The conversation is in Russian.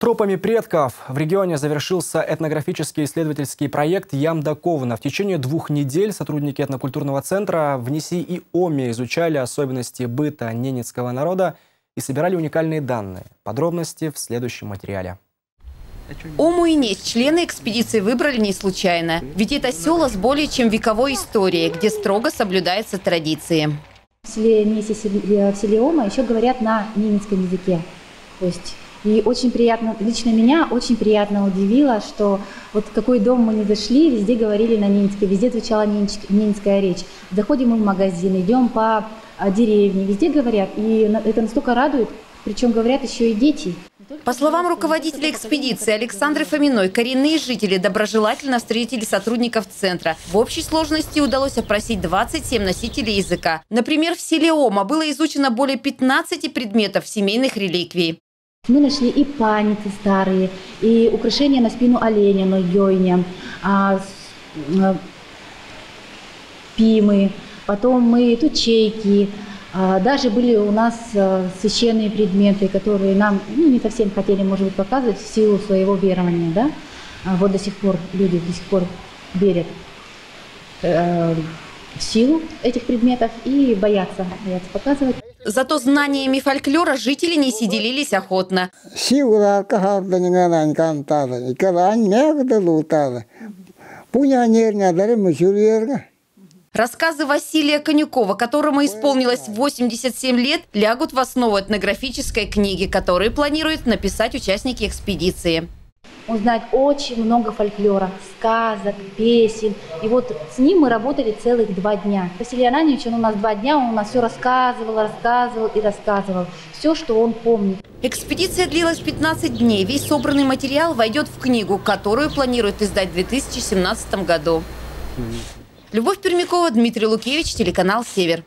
Тропами предков в регионе завершился этнографический исследовательский проект «Ямда Ковна». В течение двух недель сотрудники этнокультурного центра в Неси и Оме изучали особенности быта ненецкого народа и собирали уникальные данные. Подробности в следующем материале. Ому и Несь члены экспедиции выбрали не случайно. Ведь это село с более чем вековой историей, где строго соблюдаются традиции. В селе Неси, в селе Ома еще говорят на ненецком языке. То есть и очень приятно, лично меня очень приятно удивило, что вот в какой дом мы не зашли, везде говорили на ненецке, везде звучала ненецкая речь. Заходим мы в магазин, идем по а, деревне, везде говорят. И это настолько радует, причем говорят еще и дети. По словам руководителя экспедиции Александры Фоминой, коренные жители доброжелательно встретили сотрудников центра. В общей сложности удалось опросить 27 носителей языка. Например, в селе Ома было изучено более 15 предметов семейных реликвий. Мы нашли и паницы старые, и украшения на спину оленя, но йойня, а, а, пимы, потом мы тучейки, а, даже были у нас а, священные предметы, которые нам ну, не совсем хотели, может быть, показывать в силу своего верования, да? А вот до сих пор люди до сих пор верят э, в силу этих предметов и боятся, боятся показывать. Зато знаниями фольклора жители не сиделились охотно. Рассказы Василия Конюкова, которому исполнилось 87 лет, лягут в основу этнографической книги, которую планируют написать участники экспедиции узнать очень много фольклора, сказок, песен. И вот с ним мы работали целых два дня. Василий Ананьевич, он у нас два дня, он у нас все рассказывал, рассказывал и рассказывал. Все, что он помнит. Экспедиция длилась 15 дней. Весь собранный материал войдет в книгу, которую планируют издать в 2017 году. Любовь Пермякова, Дмитрий Лукевич, телеканал «Север».